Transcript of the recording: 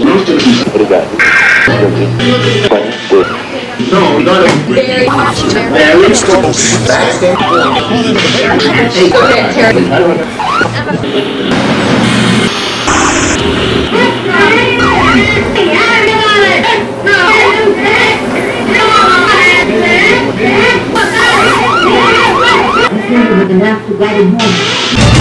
Obrigado. No, Very very strong. enough to get.